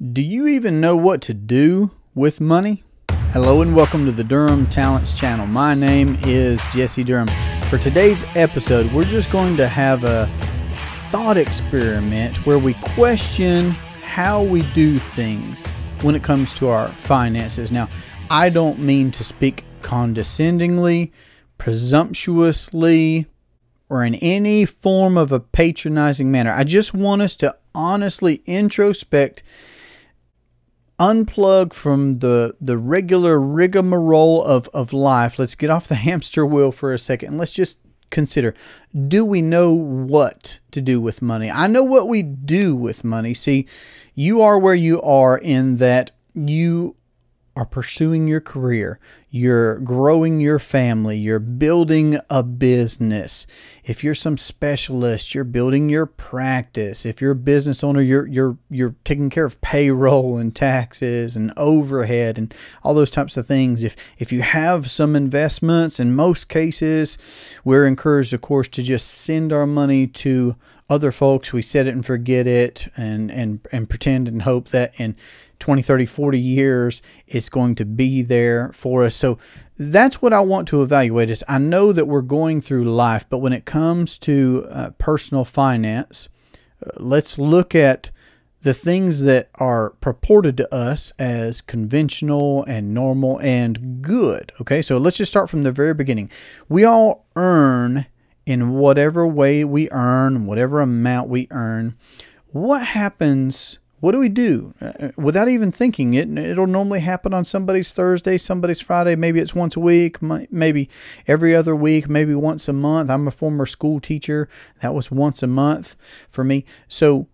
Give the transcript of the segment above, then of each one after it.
Do you even know what to do with money? Hello and welcome to the Durham Talents channel. My name is Jesse Durham. For today's episode, we're just going to have a thought experiment where we question how we do things when it comes to our finances. Now, I don't mean to speak condescendingly, presumptuously, or in any form of a patronizing manner. I just want us to honestly introspect unplug from the the regular rigmarole of of life. Let's get off the hamster wheel for a second. And let's just consider do we know what to do with money? I know what we do with money. See you are where you are in that you are pursuing your career, you're growing your family, you're building a business. If you're some specialist, you're building your practice. If you're a business owner, you're you're you're taking care of payroll and taxes and overhead and all those types of things. If if you have some investments, in most cases, we're encouraged of course to just send our money to other folks. We set it and forget it and and and pretend and hope that in 20, 30, 40 years, it's going to be there for us. So that's what I want to evaluate is I know that we're going through life, but when it comes to uh, personal finance, uh, let's look at the things that are purported to us as conventional and normal and good. Okay, so let's just start from the very beginning. We all earn in whatever way we earn, whatever amount we earn. What happens what do we do? Uh, without even thinking it it'll normally happen on somebody's thursday somebody's friday. Maybe it's once a week maybe every other week maybe once a month. I'm a former school teacher. That was once a month for me. So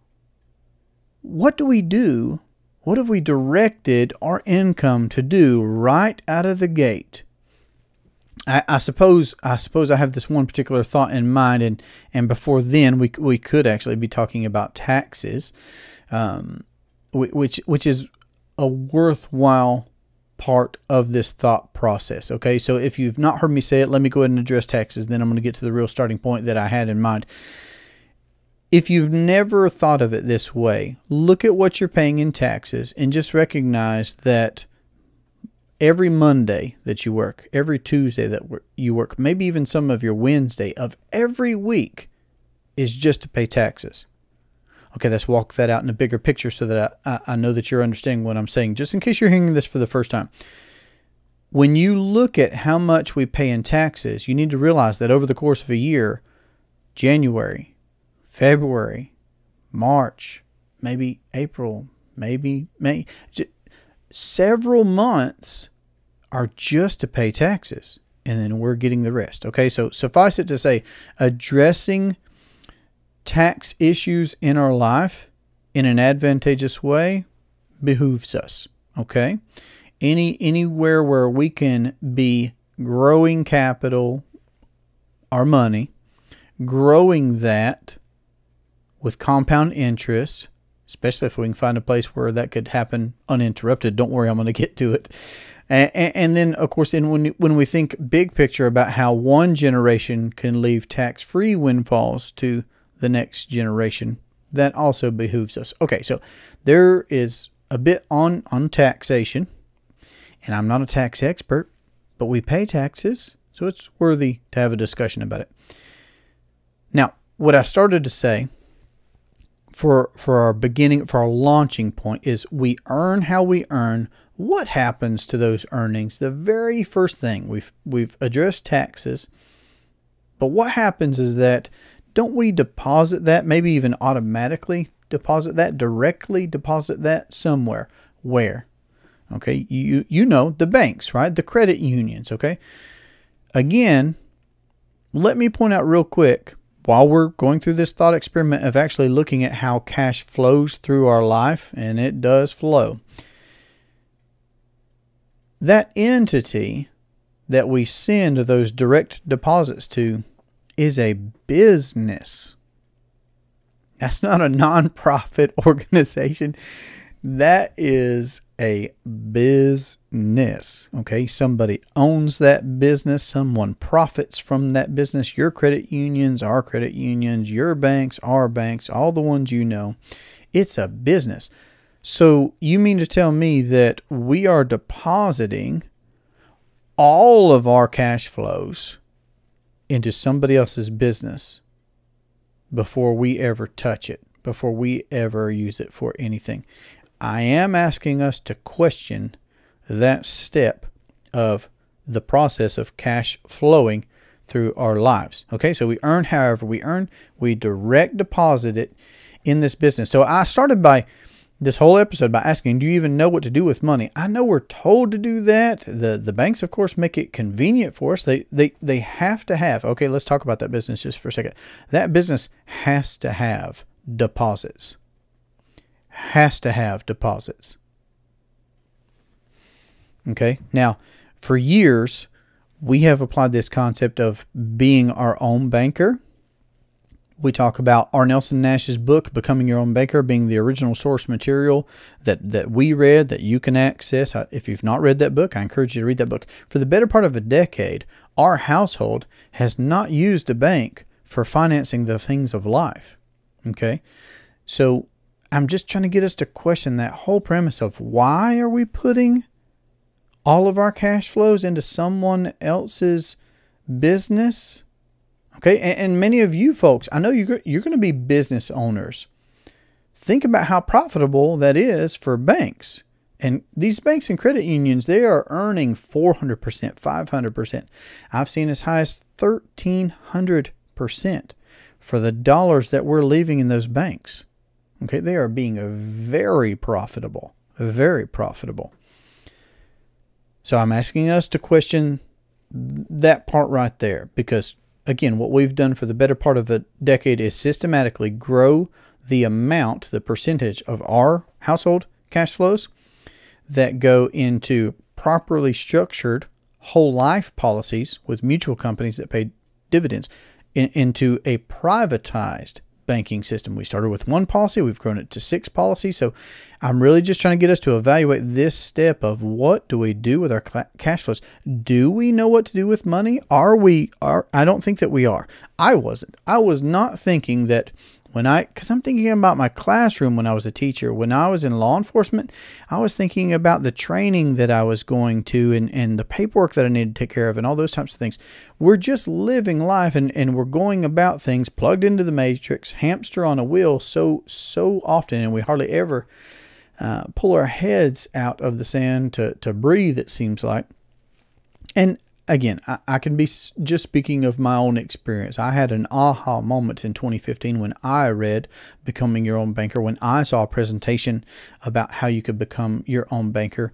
what do we do? What have we directed our income to do right out of the gate I, I, suppose I suppose I have this one particular thought in mind, and, and before then we we could actually be talking about taxes um, which which is a worthwhile part of this thought process. Okay, so if you've not heard me say it, let me go ahead and address taxes. Then I'm going to get to the real starting point that I had in mind. If you've never thought of it this way, look at what you're paying in taxes and just recognize that every Monday that you work, every Tuesday that you work, maybe even some of your Wednesday of every week is just to pay taxes. Okay, let's walk that out in a bigger picture so that I, I know that you're understanding what I'm saying, just in case you're hearing this for the first time. When you look at how much we pay in taxes, you need to realize that over the course of a year, January, February, March, maybe April, maybe May, several months are just to pay taxes. And then we're getting the rest. Okay, so suffice it to say, addressing tax issues in our life in an advantageous way behooves us. Okay? Any anywhere where we can be growing capital, our money, growing that with compound interest, especially if we can find a place where that could happen uninterrupted. Don't worry, I'm going to get to it. And, and, then, of course, and when when we think big picture about how one generation can leave tax-free windfalls to the next generation. That also behooves us. Okay, so there is a bit on, on taxation, and I'm not a tax expert, but we pay taxes, so it's worthy to have a discussion about it. Now, what I started to say for for our beginning for our launching point is we earn how we earn what happens to those earnings the very first thing we've we've addressed taxes but what happens is that don't we deposit that, maybe even automatically deposit that, directly deposit that somewhere? Where? Okay, you, you know, the banks, right? The credit unions, okay? Again, let me point out real quick while we're going through this thought experiment of actually looking at how cash flows through our life, and it does flow. That entity that we send those direct deposits to is a business. That's not a nonprofit organization. That is a business. Okay. Somebody owns that business. Someone profits from that business. Your credit unions, our credit unions, your banks, our banks, all the ones you know. It's a business. So you mean to tell me that we are depositing all of our cash flows into somebody else's business before we ever touch it, before we ever use it for anything? I am asking us to question that step of the process of cash flowing through our lives. Okay, so we earn however we earn, we direct deposit it in this business. So I started by this whole episode by asking, do you even know what to do with money? I know we're told to do that. The the banks of course make it convenient for us. They they they have to have. Okay, let's talk about that business just for a second. That business has to have deposits. Has to have deposits. Okay? Now, for years, we have applied this concept of being our own banker. We talk about R. Nelson Nash's book, Becoming Your Own Banker, being the original source material that, that we read, that you can access. If you've not read that book, I encourage you to read that book. For the better part of a decade, our household has not used a bank for financing the things of life. Okay? So I'm just trying to get us to question that whole premise of why are we putting all of our cash flows into someone else's business. Okay, and, and many of you folks, I know you're, you're going to be business owners. Think about how profitable that is for banks. And these banks and credit unions, they are earning 400%, 500%. I've seen as high as 1300% for the dollars that we're leaving in those banks. Okay, they are being very profitable, very profitable. So I'm asking us to question that part right there because, again, what we've done for the better part of a decade is systematically grow the amount, the percentage of our household cash flows that go into properly structured whole life policies with mutual companies that pay dividends in, into a privatized banking system. We started with one policy, we've grown it to six policies. So I'm really just trying to get us to evaluate this step of what do we do with our cash flows? Do we know what to do with money? Are we are I don't think that we are. I wasn't. I was not thinking that when I, because I'm thinking about my classroom when I was a teacher. When I was in law enforcement, I was thinking about the training that I was going to and, and the paperwork that I needed to take care of and all those types of things. We're just living life and, and we're going about things plugged into the matrix, hamster on a wheel so, so often, and we hardly ever uh, pull our heads out of the sand to, to breathe, it seems like. And again, I, I, can be just speaking of my own experience. I had an aha moment in 2015 when I read Becoming Your Own Banker, when I saw a presentation about how you could become your own banker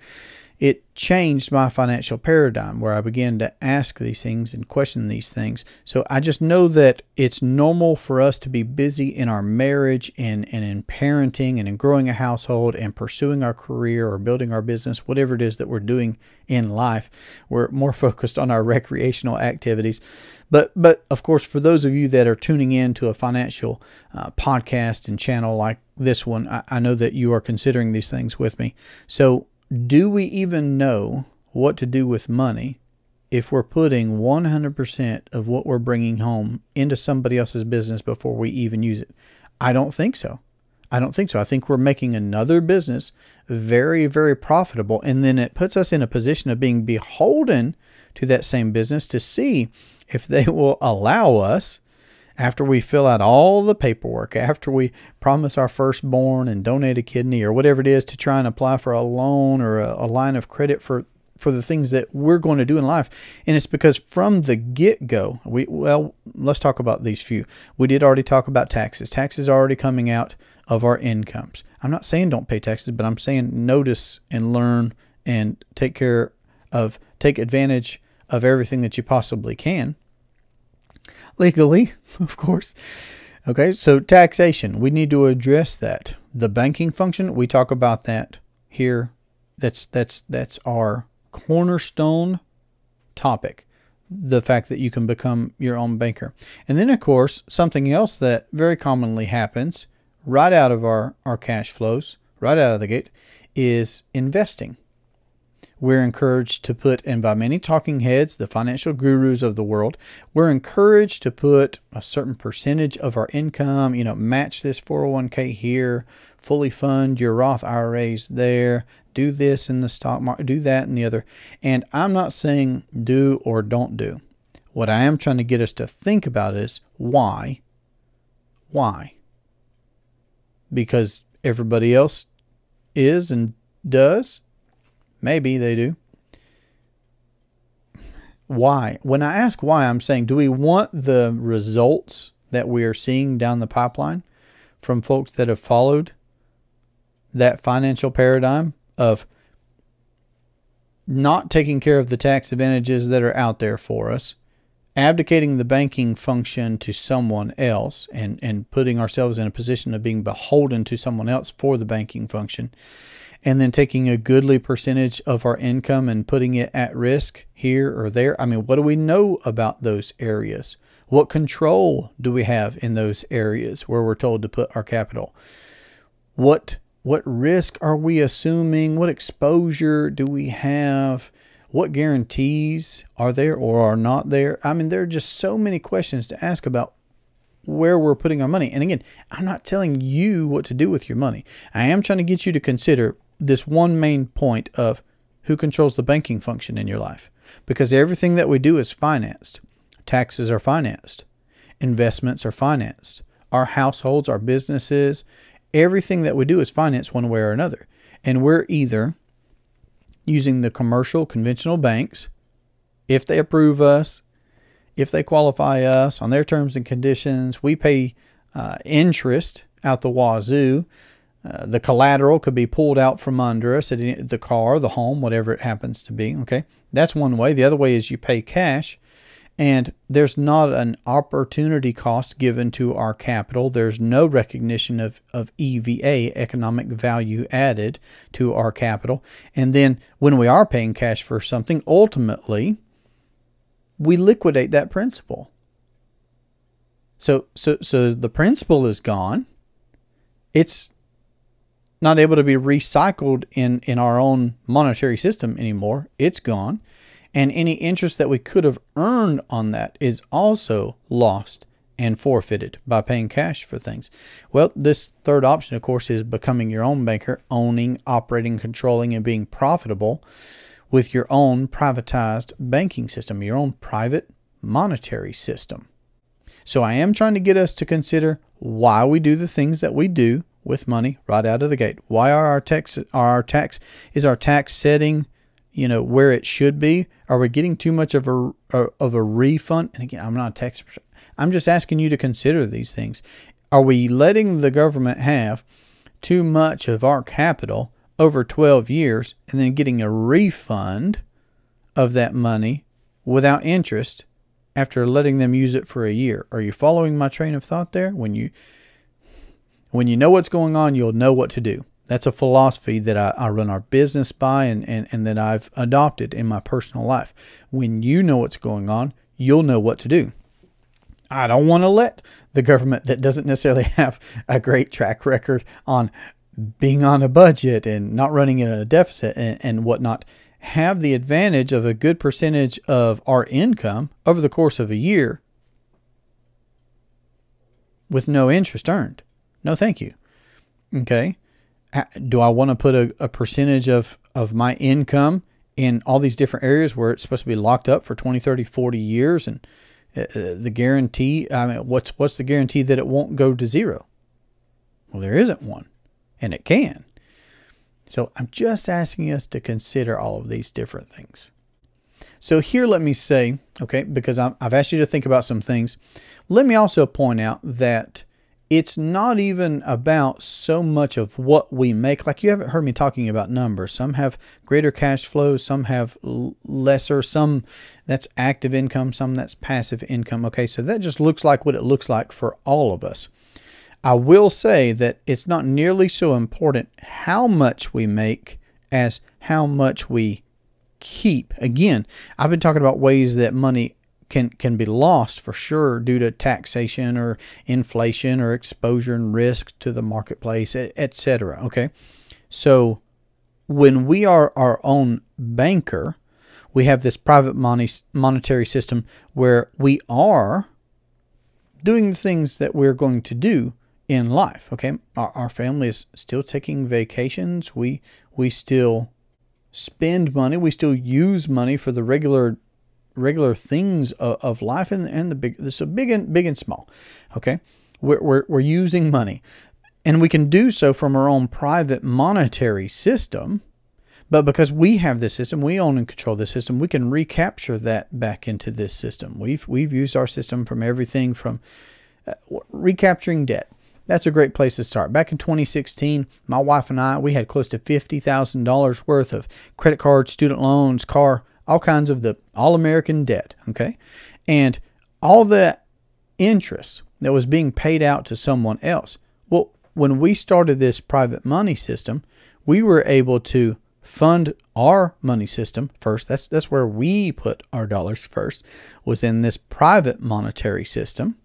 it changed my financial paradigm where I began to ask these things and question these things. So I just know that it's normal for us to be busy in our marriage and, and in parenting and in growing a household and pursuing our career or building our business, whatever it is that we're doing in life. We're more focused on our recreational activities. But, but of course, for those of you that are tuning in to a financial uh, podcast and channel like this one, I, I know that you are considering these things with me. So do we even know what to do with money if we're putting 100% of what we're bringing home into somebody else's business before we even use it? I don't think so. I don't think so. I think we're making another business very, very profitable. And then it puts us in a position of being beholden to that same business to see if they will allow us after we fill out all the paperwork, after we promise our firstborn and donate a kidney or whatever it is to try and apply for a loan or a, a line of credit for for the things that we're going to do in life. And it's because from the get go, we, well, let's talk about these few. We did already talk about taxes. Taxes are already coming out of our incomes. I'm not saying don't pay taxes, but I'm saying notice and learn and take care of, take advantage of everything that you possibly can legally, of course. Okay, so taxation, we need to address that. The banking function, we talk about that here. That's that's that's our cornerstone topic. The fact that you can become your own banker. And then of course, something else that very commonly happens right out of our, our cash flows, right out of the gate, is investing. We're encouraged to put, and by many talking heads, the financial gurus of the world, we're encouraged to put a certain percentage of our income, you know, match this 401k here, fully fund your Roth IRAs there, do this in the stock market, do that and the other. And I'm not saying do or don't do. What I am trying to get us to think about is why. Why? Because everybody else is and does Maybe they do. Why? When I ask why, I'm saying, do we want the results that we are seeing down the pipeline from folks that have followed that financial paradigm of not taking care of the tax advantages that are out there for us, abdicating the banking function to someone else and, and putting ourselves in a position of being beholden to someone else for the banking function, and then taking a goodly percentage of our income and putting it at risk here or there. I mean, what do we know about those areas? What control do we have in those areas where we're told to put our capital? What what risk are we assuming? What exposure do we have? What guarantees are there or are not there? I mean, there are just so many questions to ask about where we're putting our money. And again, I'm not telling you what to do with your money. I am trying to get you to consider this one main point of who controls the banking function in your life. Because everything that we do is financed. Taxes are financed. Investments are financed. Our households, our businesses, everything that we do is financed one way or another. And we're either using the commercial, conventional banks, if they approve us, if they qualify us on their terms and conditions, we pay uh, interest out the wazoo. Uh, the collateral could be pulled out from under us, the car, the home, whatever it happens to be. Okay, that's one way. The other way is you pay cash, and there's not an opportunity cost given to our capital. There's no recognition of, of EVA, economic value added, to our capital. And then when we are paying cash for something, ultimately, we liquidate that principal. So, so, so the principal is gone. It's not able to be recycled in, in our own monetary system anymore. It's gone. And any interest that we could have earned on that is also lost and forfeited by paying cash for things. Well, this third option, of course, is becoming your own banker, owning, operating, controlling, and being profitable with your own privatized banking system, your own private monetary system. So I am trying to get us to consider why we do the things that we do with money right out of the gate. Why are our tax are our tax is our tax setting, you know, where it should be? Are we getting too much of a of a refund? And again, I'm not a tax person. I'm just asking you to consider these things. Are we letting the government have too much of our capital over 12 years and then getting a refund of that money without interest after letting them use it for a year? Are you following my train of thought there? When you when you know what's going on, you'll know what to do. That's a philosophy that I, I run our business by and, and, and that I've adopted in my personal life. When you know what's going on, you'll know what to do. I don't want to let the government that doesn't necessarily have a great track record on being on a budget and not running in a deficit and, and whatnot have the advantage of a good percentage of our income over the course of a year with no interest earned. No, thank you. Okay. Do I want to put a, a percentage of, of my income in all these different areas where it's supposed to be locked up for 20, 30, 40 years? And uh, uh, the guarantee, I mean, what's, what's the guarantee that it won't go to zero? Well, there isn't one, and it can. So I'm just asking us to consider all of these different things. So here, let me say, okay, because i have asked you to think about some things. Let me also point out that it's not even about so much of what we make. Like you haven't heard me talking about numbers. Some have greater cash flow, some have lesser, some that's active income, some that's passive income. Okay, so that just looks like what it looks like for all of us. I will say that it's not nearly so important how much we make as how much we keep. Again, I've been talking about ways that money can can be lost for sure due to taxation or inflation or exposure and risk to the marketplace, etc. Okay, so when we are our own banker, we have this private money monetary system where we are doing the things that we're going to do in life. Okay, our, our family is still taking vacations. We we still spend money. We still use money for the regular regular things of, of life and, and the big is big and big and small. Okay, we're, we're we're using money, and we can do so from our own private monetary system. But because we have this system, we own and control the system, we can recapture that back into this system. We've we've used our system from everything from uh, recapturing debt. That's a great place to start. Back in 2016, my wife and I, we had close to $50,000 worth of credit cards, student loans, car, all kinds of the all American debt. Okay. And all the interest that was being paid out to someone else. Well, when we started this private money system, we were able to fund our money system first. That's that's where we put our dollars first was in this private monetary system.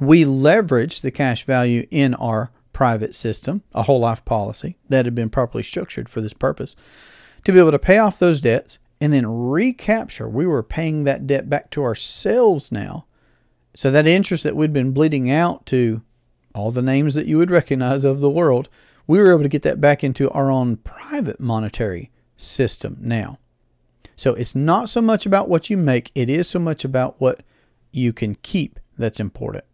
We leveraged the cash value in our private system, a whole life policy that had been properly structured for this purpose, to be able to pay off those debts and then recapture. We were paying that debt back to ourselves now. So that interest that we'd been bleeding out to all the names that you would recognize of the world, we were able to get that back into our own private monetary system now. So it's not so much about what you make, it is so much about what you can keep that's important.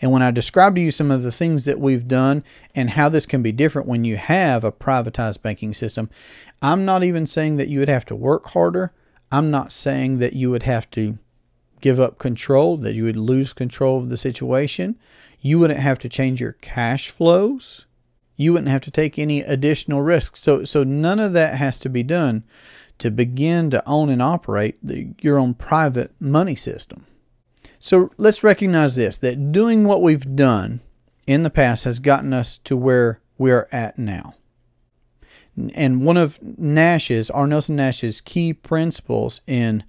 And when I describe to you some of the things that we've done and how this can be different when you have a privatized banking system, I'm not even saying that you would have to work harder. I'm not saying that you would have to give up control, that you would lose control of the situation. You wouldn't have to change your cash flows. You wouldn't have to take any additional risks. So, so none of that has to be done to begin to own and operate the, your own private money system. So let's recognize this that doing what we've done in the past has gotten us to where we're at now. And one of Nash's, R. Nelson Nash's key principles in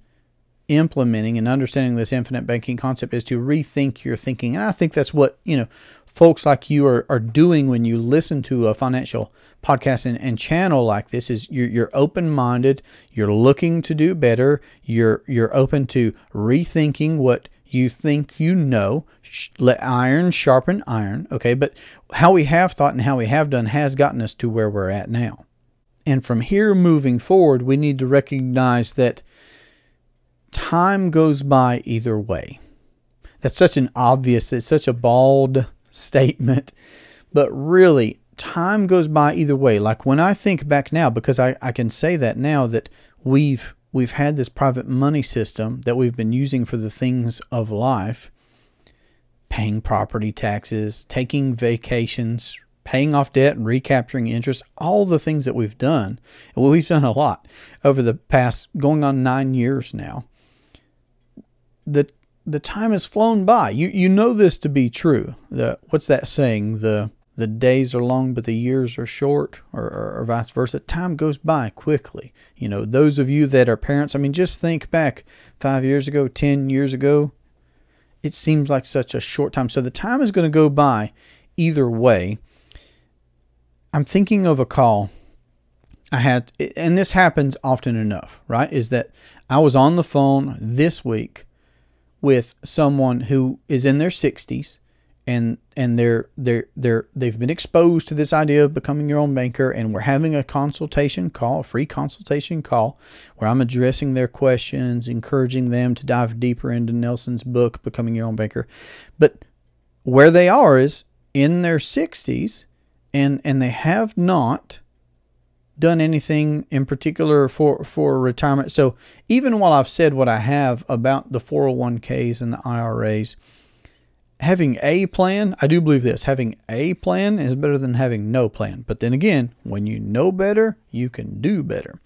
implementing and understanding this infinite banking concept is to rethink your thinking. And I think that's what, you know, folks like you are, are doing when you listen to a financial podcast and, and channel like this is you're, you're open-minded, you're looking to do better, you're you're open to rethinking what you think you know. Let iron sharpen iron, okay? But how we have thought and how we have done has gotten us to where we're at now. And from here moving forward, we need to recognize that time goes by either way. That's such an obvious, it's such a bald statement, but really, time goes by either way. Like when I think back now, because I, I can say that now that we've we've had this private money system that we've been using for the things of life, paying property taxes, taking vacations, paying off debt and recapturing interest, all the things that we've done. And we've done a lot over the past going on nine years now. The the time has flown by. You you know this to be true. The what's that saying? The the days are long, but the years are short, or, or, or, vice versa. Time goes by quickly. You know, those of you that are parents, I mean, just think back five years ago, 10 years ago. It seems like such a short time. So the time is going to go by either way. I'm thinking of a call I had, and this happens often enough, right? Is that I was on the phone this week with someone who is in their 60s and and they're they're they're they've been exposed to this idea of becoming your own banker and we're having a consultation call a free consultation call where i'm addressing their questions encouraging them to dive deeper into nelson's book becoming your own banker. But where they are is in their 60s and and they have not done anything in particular for for retirement. So even while i've said what i have about the 401ks and the iras having a plan, I do believe this, having a plan is better than having no plan. But then again, when you know better, you can do better.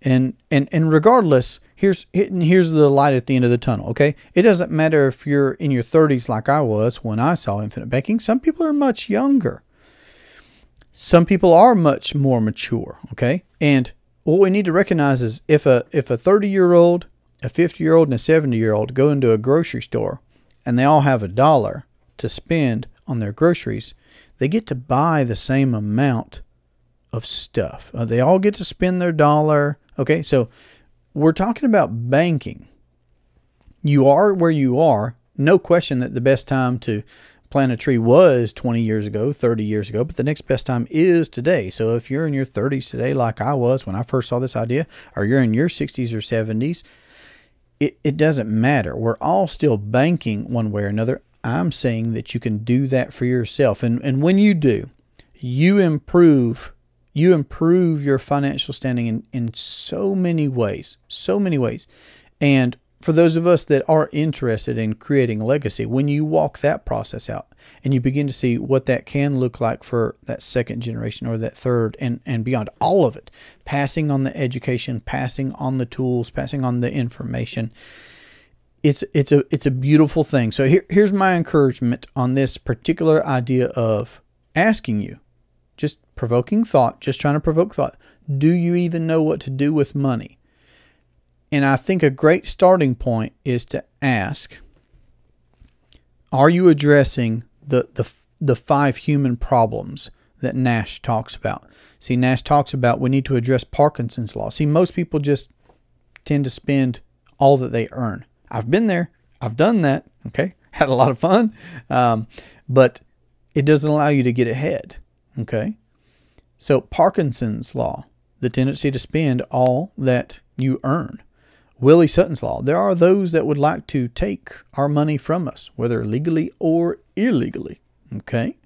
And and and regardless, here's here's the light at the end of the tunnel, okay? It doesn't matter if you're in your 30s like I was when I saw infinite banking. Some people are much younger. Some people are much more mature, okay? And what we need to recognize is if a if a 30-year-old, a 50-year-old and a 70-year-old go into a grocery store and they all have a dollar to spend on their groceries, they get to buy the same amount of stuff. Uh, they all get to spend their dollar. Okay, so we're talking about banking. You are where you are. No question that the best time to plant a tree was 20 years ago, 30 years ago, but the next best time is today. So if you're in your 30s today, like I was when I first saw this idea, or you're in your 60s or 70s, it, it doesn't matter. We're all still banking one way or another. I'm saying that you can do that for yourself. And, and when you do, you improve you improve your financial standing in, in so many ways so many ways and for those of us that are interested in creating legacy when you walk that process out and you begin to see what that can look like for that second generation or that third and, and beyond all of it passing on the education passing on the tools passing on the information it's it's a it's a beautiful thing so here, here's my encouragement on this particular idea of asking you just provoking thought, just trying to provoke thought. Do you even know what to do with money? And I think a great starting point is to ask Are you addressing the, the, the five human problems that Nash talks about? See, Nash talks about we need to address Parkinson's law. See, most people just tend to spend all that they earn. I've been there, I've done that, okay, had a lot of fun, um, but it doesn't allow you to get ahead. Okay. So Parkinson's law, the tendency to spend all that you earn. Willie Sutton's law, there are those that would like to take our money from us, whether legally or illegally. Okay.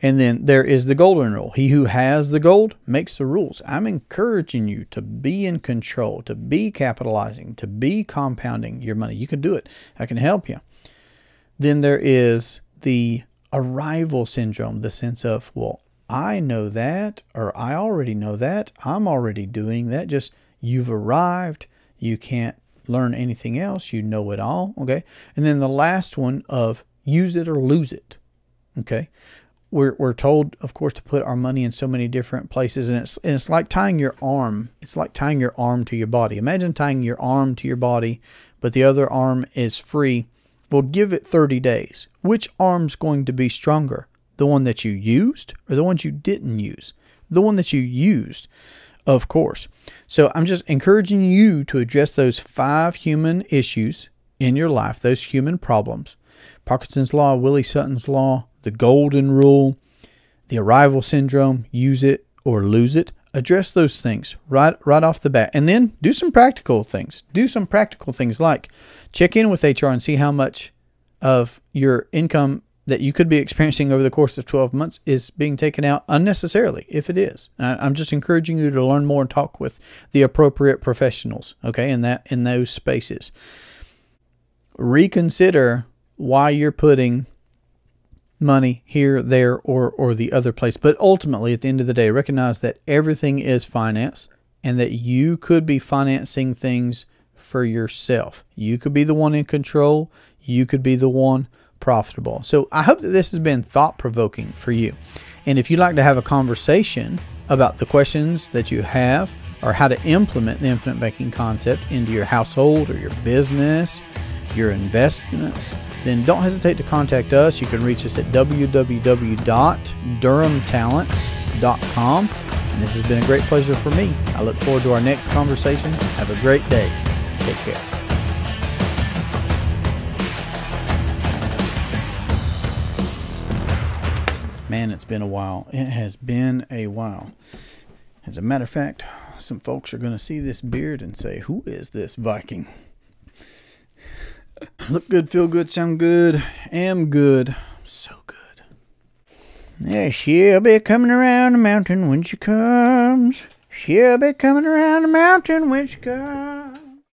And then there is the golden rule. He who has the gold makes the rules. I'm encouraging you to be in control, to be capitalizing, to be compounding your money. You can do it. I can help you. Then there is the arrival syndrome, the sense of, well, I know that, or I already know that. I'm already doing that. Just you've arrived. You can't learn anything else. You know it all. Okay. And then the last one of use it or lose it. Okay. We're, we're told, of course, to put our money in so many different places, and it's, and it's like tying your arm. It's like tying your arm to your body. Imagine tying your arm to your body, but the other arm is free. Well, give it 30 days. Which arm's going to be stronger? The one that you used or the ones you didn't use? The one that you used, of course. So I'm just encouraging you to address those five human issues in your life, those human problems. Parkinson's Law, Willie Sutton's Law, the Golden Rule, the Arrival Syndrome, use it or lose it. Address those things right right off the bat. And then do some practical things. Do some practical things like check in with HR and see how much of your income that you could be experiencing over the course of 12 months is being taken out unnecessarily, if it is. I'm just encouraging you to learn more and talk with the appropriate professionals, okay, in that in those spaces. Reconsider why you're putting money here, there, or or the other place. But ultimately, at the end of the day, recognize that everything is finance and that you could be financing things for yourself. You could be the one in control. You could be the one profitable. So I hope that this has been thought provoking for you. And if you'd like to have a conversation about the questions that you have or how to implement the infinite banking concept into your household or your business, your investments, then don't hesitate to contact us. You can reach us at www.durhamtalents.com. And this has been a great pleasure for me. I look forward to our next conversation. Have a great day. Take care. Been a while. It has been a while. As a matter of fact, some folks are going to see this beard and say, Who is this Viking? Look good, feel good, sound good, am good. So good. Yeah, she'll be coming around the mountain when she comes. She'll be coming around the mountain when she comes.